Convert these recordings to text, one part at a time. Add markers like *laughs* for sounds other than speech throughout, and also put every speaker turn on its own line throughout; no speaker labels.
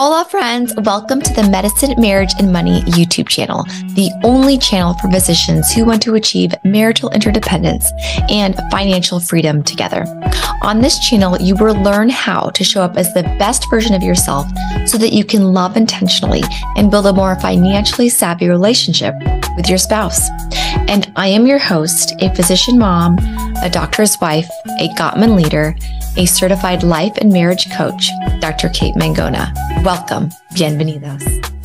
Hola, friends. Welcome to the Medicine, Marriage, and Money YouTube channel, the only channel for physicians who want to achieve marital interdependence and financial freedom together. On this channel, you will learn how to show up as the best version of yourself so that you can love intentionally and build a more financially savvy relationship with your spouse. And I am your host, a physician mom, a doctor's wife, a Gottman leader, a certified life and marriage coach, Dr. Kate Mangona. Welcome. Bienvenidos.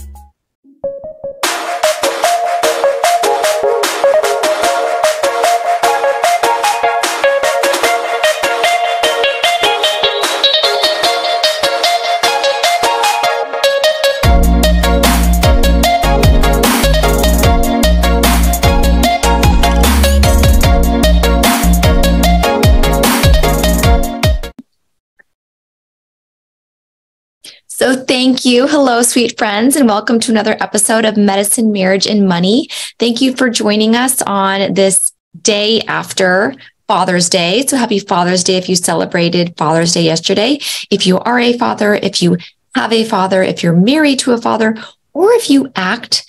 Thank you. Hello, sweet friends, and welcome to another episode of Medicine, Marriage, and Money. Thank you for joining us on this day after Father's Day. So, happy Father's Day if you celebrated Father's Day yesterday. If you are a father, if you have a father, if you're married to a father, or if you act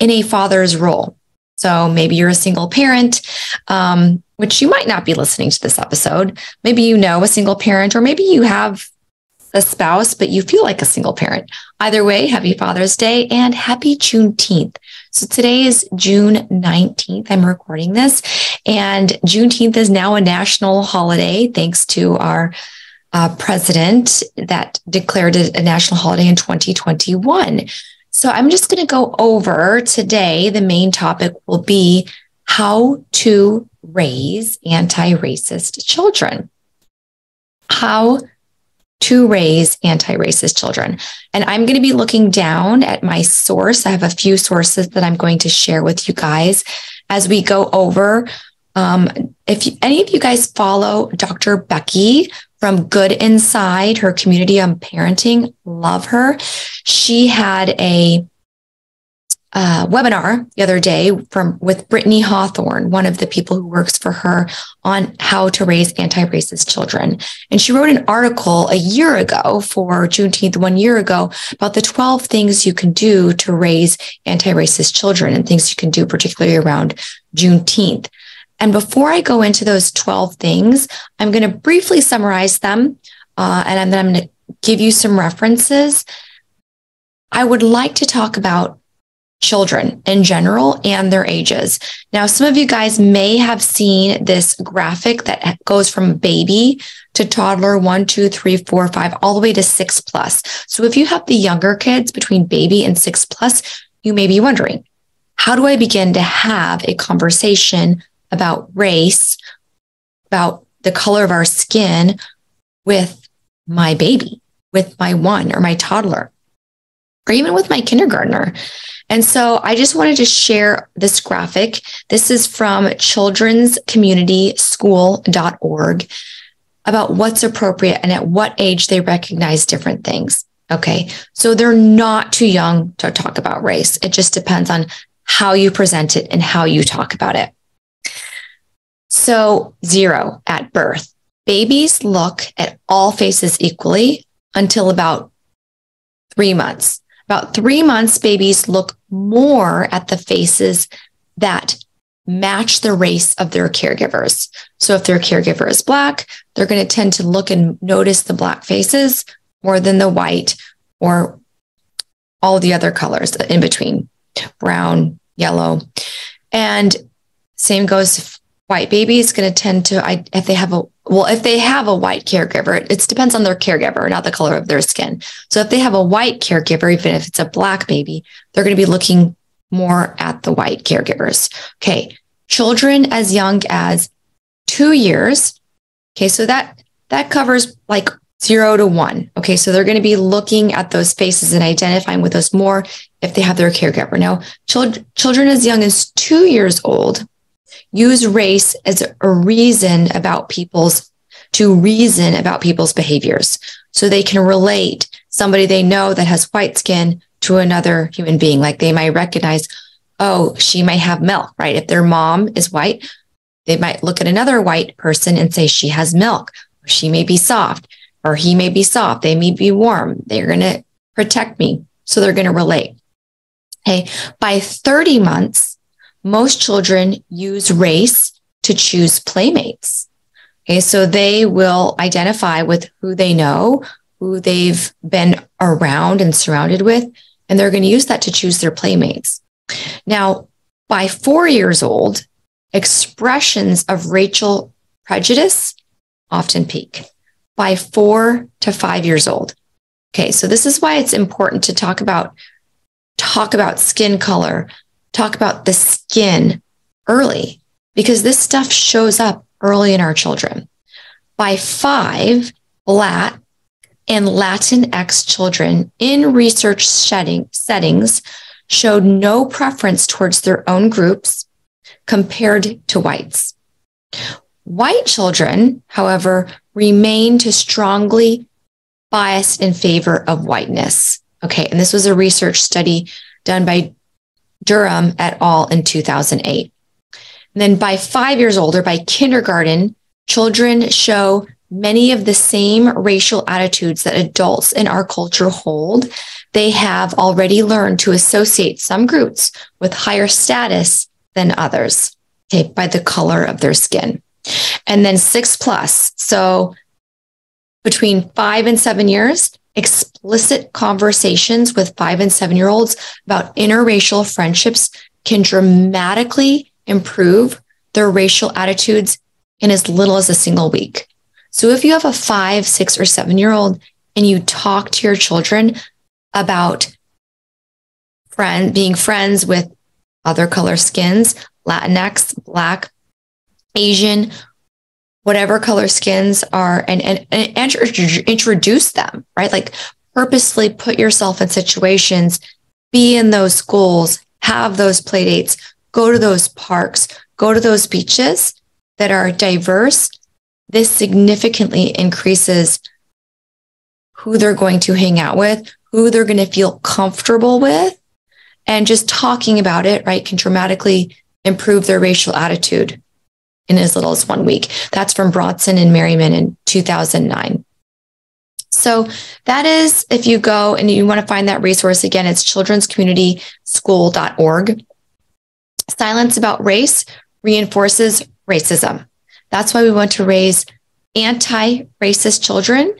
in a father's role. So, maybe you're a single parent, um, which you might not be listening to this episode. Maybe you know a single parent, or maybe you have a spouse, but you feel like a single parent. Either way, happy Father's Day and happy Juneteenth. So today is June 19th. I'm recording this, and Juneteenth is now a national holiday thanks to our uh, president that declared it a national holiday in 2021. So I'm just going to go over today. The main topic will be how to raise anti racist children. How to raise anti racist children. And I'm going to be looking down at my source. I have a few sources that I'm going to share with you guys as we go over. Um, if you, any of you guys follow Dr. Becky from Good Inside, her community on parenting, love her. She had a uh, webinar the other day from with Brittany Hawthorne, one of the people who works for her on how to raise anti-racist children. And she wrote an article a year ago for Juneteenth, one year ago, about the 12 things you can do to raise anti-racist children and things you can do, particularly around Juneteenth. And before I go into those 12 things, I'm going to briefly summarize them. Uh, and then I'm going to give you some references. I would like to talk about children in general and their ages. Now, some of you guys may have seen this graphic that goes from baby to toddler one, two, three, four, five, all the way to six plus. So if you have the younger kids between baby and six plus, you may be wondering, how do I begin to have a conversation about race, about the color of our skin with my baby, with my one or my toddler, or even with my kindergartner? And so I just wanted to share this graphic. This is from children'scommunityschool.org about what's appropriate and at what age they recognize different things. Okay. So they're not too young to talk about race. It just depends on how you present it and how you talk about it. So, zero at birth. Babies look at all faces equally until about three months. About three months, babies look more at the faces that match the race of their caregivers. So if their caregiver is Black, they're going to tend to look and notice the Black faces more than the white or all the other colors in between brown, yellow. And same goes white babies going to tend to if they have a well if they have a white caregiver it, depends on their caregiver not the color of their skin. So if they have a white caregiver even if it's a black baby they're going to be looking more at the white caregivers. Okay children as young as two years okay so that that covers like zero to one okay? So they're going to be looking at those faces and identifying with those more if they have their caregiver. Now children children as young as two years old use race as a reason about people's to reason about people's behaviors so they can relate somebody they know that has white skin to another human being like they might recognize oh she might have milk right if their mom is white they might look at another white person and say she has milk or she may be soft or he may be soft they may be warm they're going to protect me. So they're going to relate. Okay. By 30 months, most children use race to choose playmates. Okay. So they will identify with who they know, who they've been around and surrounded with, and they're going to use that to choose their playmates. Now, by four years old, expressions of racial prejudice often peak by four to five years old. Okay, so this is why it's important to talk about talk about skin color, talk about the skin early, because this stuff shows up early in our children. By five, Black and Latinx children in research setting, settings showed no preference towards their own groups compared to whites. White children, however, remain to strongly biased in favor of whiteness. Okay, and this was a research study done by Dunham et al. in 2008. And then by five years older, by kindergarten, children show many of the same racial attitudes that adults in our culture hold. They have already learned to associate some groups with higher status than others, okay, by the color of their skin. And then six plus. So between five and seven years, explicit conversations with five and seven year olds about interracial friendships can dramatically improve their racial attitudes in as little as a single week. So if you have a five, six, or seven year old and you talk to your children about friend being friends with other color skins, Latinx, Black, Asian, whatever color skins are, and, and, and introduce them, right? Like purposely put yourself in situations, be in those schools, have those play dates, go to those parks, go to those beaches that are diverse. This significantly increases who they're going to hang out with, who they're going to feel comfortable with. And just talking about it, right, can dramatically improve their racial attitude in as little as one week. That's from Bronson and Merryman in 2009. So that is, if you go and you want to find that resource again, it's children'scommunityschool.org. Silence about race reinforces racism. That's why we want to raise anti racist children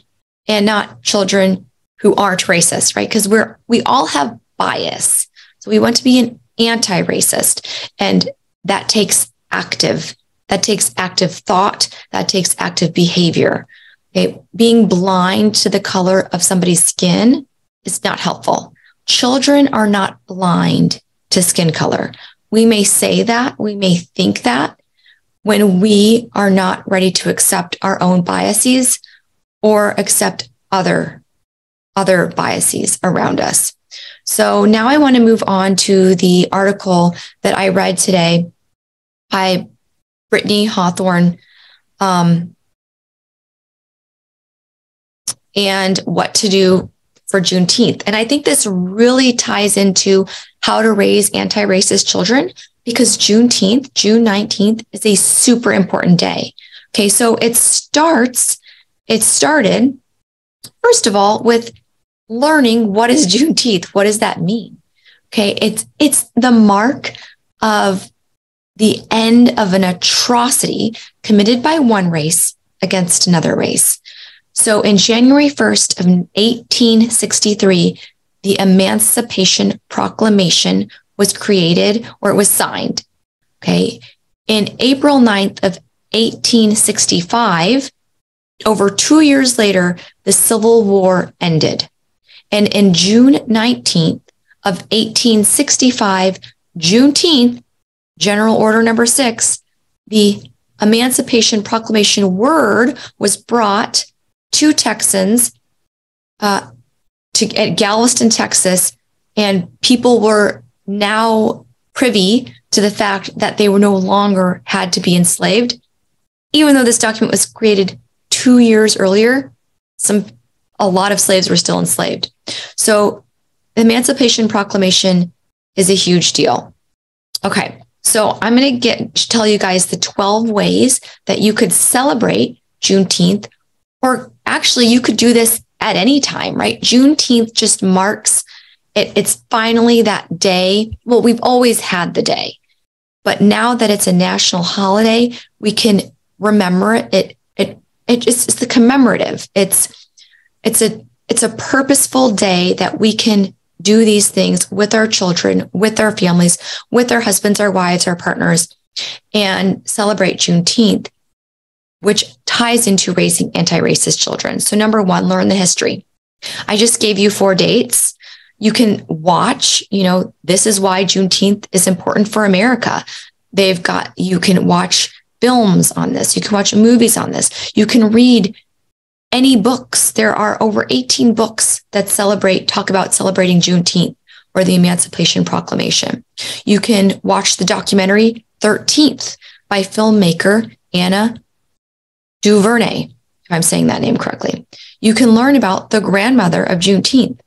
and not children who aren't racist, right? Because we're, we all have bias. So we want to be an anti racist. And that takes active that takes active thought, that takes active behavior. Okay. Being blind to the color of somebody's skin is not helpful. Children are not blind to skin color. We may say that, we may think that when we are not ready to accept our own biases or accept other other biases around us. So now I want to move on to the article that I read today by Brittany Hawthorne, um, and what to do for Juneteenth. And I think this really ties into how to raise anti racist children because Juneteenth, June 19th, is a super important day. Okay, so it starts, it started, first of all, with learning what is Juneteenth? What does that mean? Okay, it's it's the mark of the end of an atrocity committed by one race against another race. So in January 1st of 1863, the Emancipation Proclamation was created or it was signed. Okay. In April 9th of 1865, over two years later, the Civil War ended. And in June 19th of 1865, Juneteenth General Order Number Six, the Emancipation Proclamation word was brought to Texans uh, to at Galveston, Texas, and people were now privy to the fact that they were no longer had to be enslaved. Even though this document was created two years earlier, some a lot of slaves were still enslaved. So, the Emancipation Proclamation is a huge deal. Okay, so I'm going to get tell you guys the 12 ways that you could celebrate Juneteenth, or actually you could do this at any time, right? Juneteenth just marks it, it's finally that day. Well, we've always had the day, but now that it's a national holiday, we can remember it. It it it just it's the commemorative. It's it's a it's a purposeful day that we can do these things with our children, with our families, with our husbands, our wives, our partners, and celebrate Juneteenth, which ties into raising anti racist children. So, number one, learn the history. I just gave you four dates. You can watch, you know, this is why Juneteenth is important for America. They've got, you can watch films on this, you can watch movies on this, you can read any books. There are over 18 books that celebrate, talk about celebrating Juneteenth or the Emancipation Proclamation. You can watch the documentary 13th by filmmaker Anna DuVernay, if I'm saying that name correctly. You can learn about the grandmother of Juneteenth.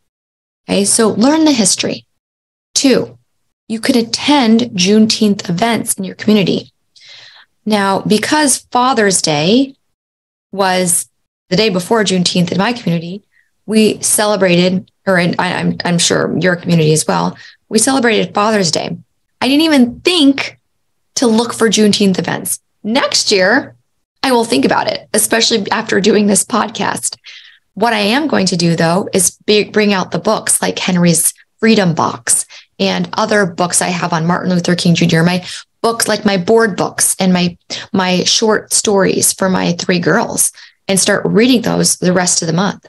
Okay, so learn the history. Two, you could attend Juneteenth events in your community. Now, because Father's Day was the day before Juneteenth in my community, we celebrated, or in, I, I'm, I'm sure your community as well, we celebrated Father's Day. I didn't even think to look for Juneteenth events. Next year, I will think about it, especially after doing this podcast. What I am going to do though is be, bring out the books like Henry's Freedom Box and other books I have on Martin Luther King Jr. My books like my board books and my my short stories for my three girls and start reading those the rest of the month.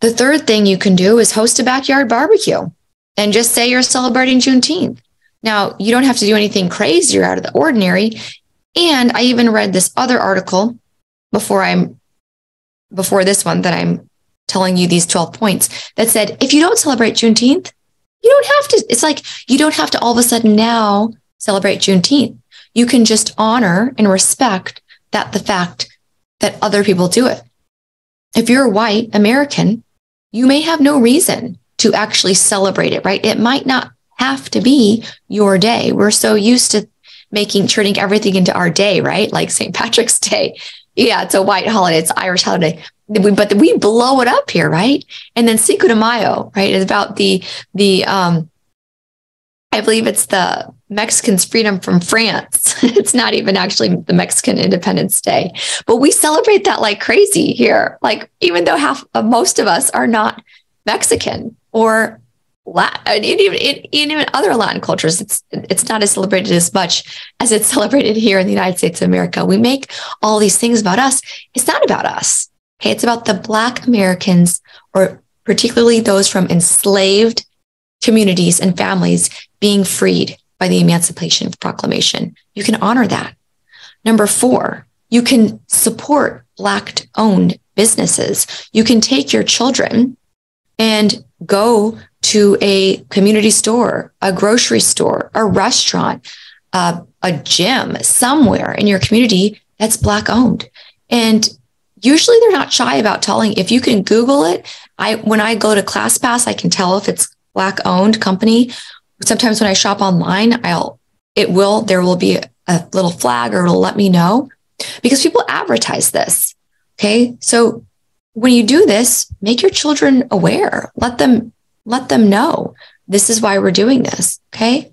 The third thing you can do is host a backyard barbecue and just say you're celebrating Juneteenth. Now, you don't have to do anything crazy or out of the ordinary. And I even read this other article before I'm before this one that I'm telling you these 12 points that said if you don't celebrate Juneteenth, you don't have to, it's like you don't have to all of a sudden now celebrate Juneteenth. You can just honor and respect that the fact that other people do it. If you're white American, you may have no reason to actually celebrate it, right? It might not have to be your day. We're so used to making, turning everything into our day, right? Like St. Patrick's *laughs* Day. Yeah, it's a white holiday, it's Irish holiday. But we blow it up here, right? And then Cinco de Mayo, right, is about the the um I believe it's the Mexicans' freedom from France. *laughs* it's not even actually the Mexican Independence Day, but we celebrate that like crazy here. Like, even though half of most of us are not Mexican or Latin, even in, even other Latin cultures, it's it's not as celebrated as much as it's *laughs* celebrated here in the United States of America. We make all these things about us. It's not about us. Okay, it's about the Black Americans, or particularly those from enslaved communities and families being freed by the Emancipation Proclamation. You can honor that. Number four, you can support Black owned businesses. You can take your children and go to a community store, a grocery store, a restaurant, uh, a gym somewhere in your community that's Black owned. And usually they're not shy about telling if you can Google it. I when I go to ClassPass, I can tell if it's black owned company. Sometimes when I shop online, I'll, it will, there will be a little flag or it'll let me know because people advertise this. Okay. So when you do this, make your children aware. Let them, let them know this is why we're doing this. Okay.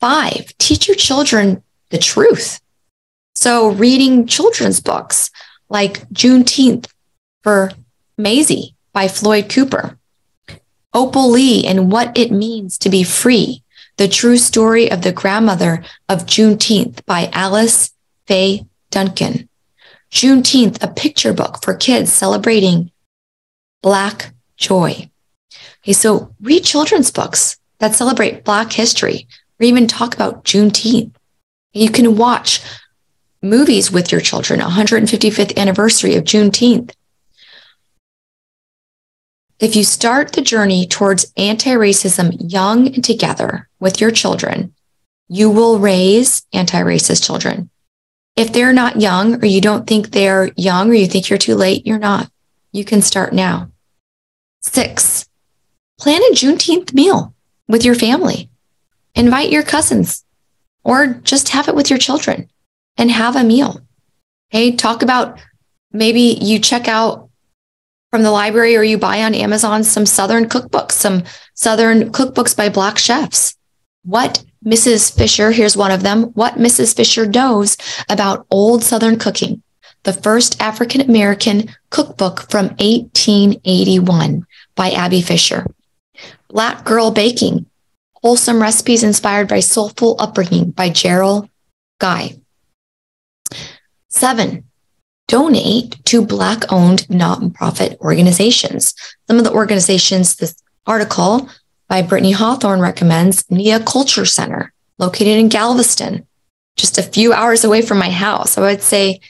Five, teach your children the truth. So reading children's books like Juneteenth for Mazie by Floyd Cooper Opal Lee and What It Means to Be Free, the true story of the grandmother of Juneteenth by Alice Faye Duncan. Juneteenth, a picture book for kids celebrating Black joy. Okay, so read children's books that celebrate Black history or even talk about Juneteenth. You can watch movies with your children, 155th anniversary of Juneteenth. If you start the journey towards anti racism young and together with your children, you will raise anti racist children. If they're not young or you don't think they're young or you think you're too late, you're not. You can start now. Six, plan a Juneteenth meal with your family. Invite your cousins or just have it with your children and have a meal. Hey, talk about maybe you check out from the library or you buy on Amazon some Southern cookbooks, some Southern cookbooks by Black chefs. What Mrs. Fisher, here's one of them, what Mrs. Fisher knows about old Southern cooking, the first African American cookbook from 1881 by Abby Fisher. Black Girl Baking, wholesome recipes inspired by soulful upbringing by Jerrelle Guy. Seven, donate to Black owned nonprofit organizations. Some of the organizations this article by Brittany Hawthorne recommends Nia Culture Center, located in Galveston, just a few hours away from my house. I would say,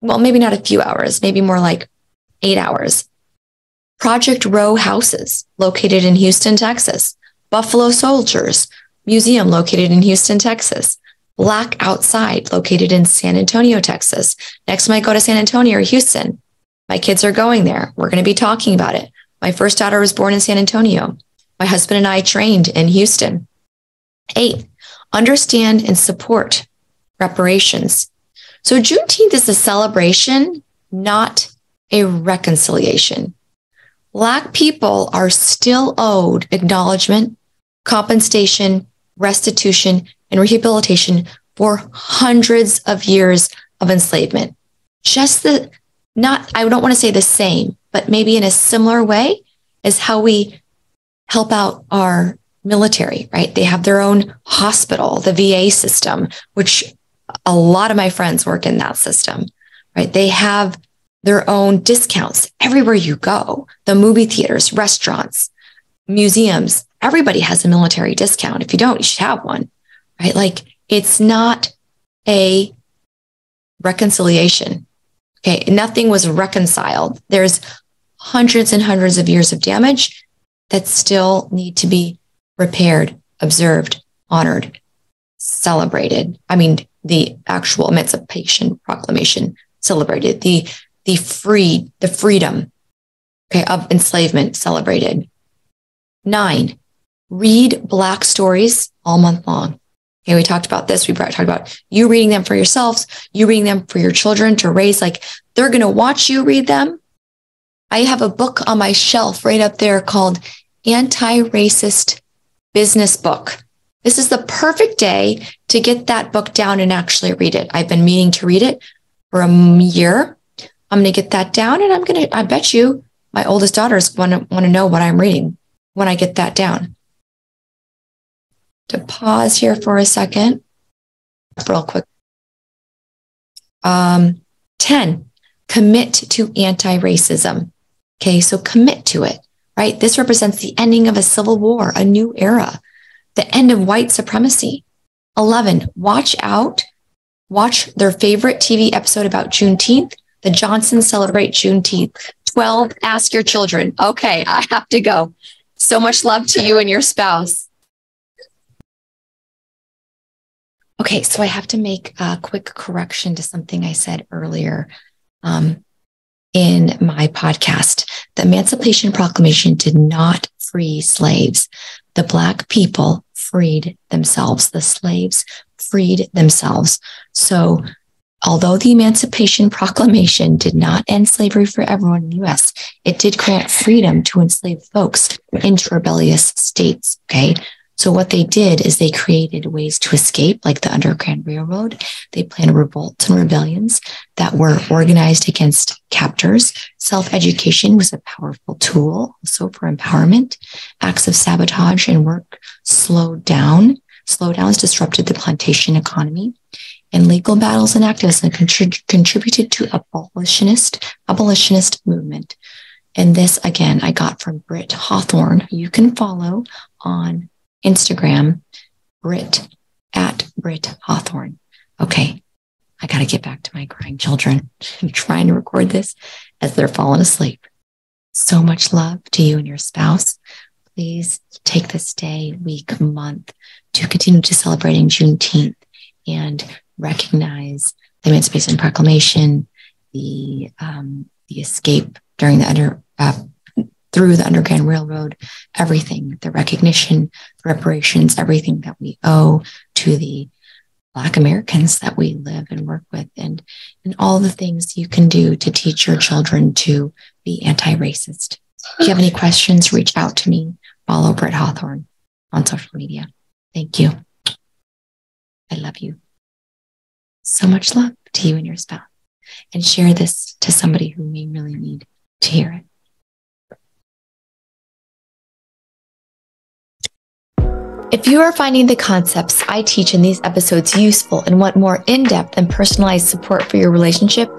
well, maybe not a few hours, maybe more like eight hours. Project Row Houses, located in Houston, Texas. Buffalo Soldiers Museum, located in Houston, Texas. Black Outside, located in San Antonio, Texas. Next, might go to San Antonio or Houston. My kids are going there. We're going to be talking about it. My first daughter was born in San Antonio. My husband and I trained in Houston. Eight, understand and support reparations. So Juneteenth is a celebration, not a reconciliation. Black people are still owed acknowledgement, compensation, restitution, and rehabilitation for hundreds of years of enslavement. Just the, not, I don't want to say the same, but maybe in a similar way as how we help out our military, right? They have their own hospital, the VA system, which a lot of my friends work in that system, right? They have their own discounts everywhere you go the movie theaters, restaurants, museums. Everybody has a military discount. If you don't, you should have one, right? Like it's not a reconciliation. Okay. Nothing was reconciled. There's hundreds and hundreds of years of damage that still need to be repaired, observed, honored, celebrated. I mean, the actual Emancipation Proclamation celebrated, the the free, the freedom okay, of enslavement celebrated. Nine, read Black stories all month long. Okay, we talked about this. We talked about you reading them for yourselves, you reading them for your children to raise, like they're going to watch you read them. I have a book on my shelf right up there called Anti Racist Business Book. This is the perfect day to get that book down and actually read it. I've been meaning to read it for a year. I'm going to get that down and I'm going to, I bet you my oldest daughters want to, want to know what I'm reading when I get that down. To pause here for a second, real quick. Um, 10, commit to anti racism. Okay, so commit to it, right? This represents the ending of a civil war, a new era, the end of white supremacy. 11, watch out, watch their favorite TV episode about Juneteenth the Johnsons celebrate Juneteenth. 12, ask your children. Okay, I have to go. So much love to you and your spouse. Okay, so I have to make a quick correction to something I said earlier um, in my podcast. The Emancipation Proclamation did not free slaves. The Black people freed themselves. The slaves freed themselves. So Although the Emancipation Proclamation did not end slavery for everyone in the US, it did grant freedom to enslaved folks in rebellious states. Okay. So what they did is they created ways to escape, like the Underground Railroad. They planned revolts and rebellions that were organized against captors. Self-education was a powerful tool also for empowerment. Acts of sabotage and work slowed down. Slowdowns disrupted the plantation economy and legal battles and activism contrib- contributed to abolitionist abolitionist movement. And this again, I got from Britt Hawthorne. You can follow on Instagram, Britt at Britt Hawthorne. Okay, I got to get back to my crying children. *laughs* I'm trying to record this as they're falling asleep. So much love to you and your spouse. Please take this day, week, month to continue to celebrating Juneteenth and recognize the Emancipation Proclamation, the um, the escape during the under uh, through the Underground Railroad, everything, the recognition, reparations, everything that we owe to the Black Americans that we live and work with, and, and all the things you can do to teach your children to be anti racist. If you have any questions, reach out to me. Follow Britt Hawthorne on social media. Thank you. I love you. So much love to you and your spouse. And share this to somebody who may really need to hear it. If you are finding the concepts I teach in these episodes useful and want more in depth and personalized support for your relationship,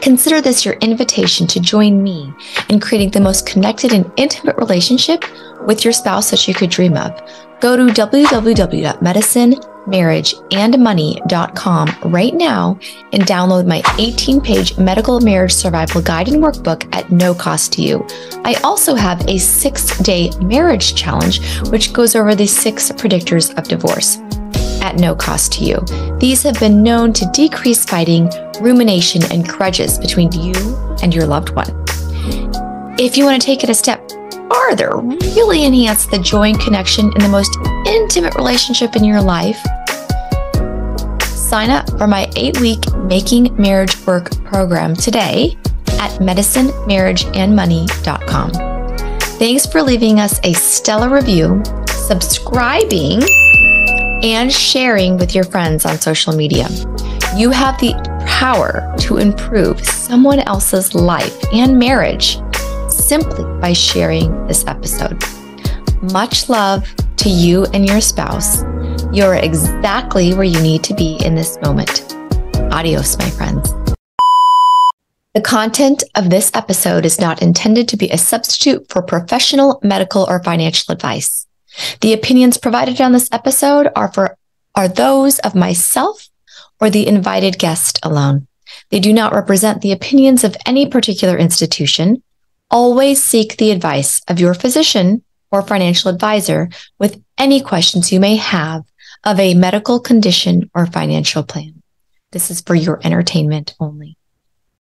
consider this your invitation to join me in creating the most connected and intimate relationship with your spouse that you could dream of. Go to www.medicine.com marriageandmoney.com right now and download my 18 page medical marriage survival guide and workbook at no cost to you. I also have a six day marriage challenge, which goes over the six predictors of divorce at no cost to you. These have been known to decrease fighting, rumination, and grudges between you and your loved one. If you want to take it a step farther, really enhance the joy and connection in the most intimate relationship in your life, sign up for my eight week Making Marriage Work program today at medicinemarriageandmoney.com. Thanks for leaving us a stellar review, subscribing, and sharing with your friends on social media. You have the power to improve someone else's life and marriage simply by sharing this episode. Much love to you and your spouse. You're exactly where you need to be in this moment. Adios, my friends. The content of this episode is not intended to be a substitute for professional, medical, or financial advice. The opinions provided on this episode are for are those of myself or the invited guest alone. They do not represent the opinions of any particular institution, Always seek the advice of your physician or financial advisor with any questions you may have of a medical condition or financial plan. This is for your entertainment only.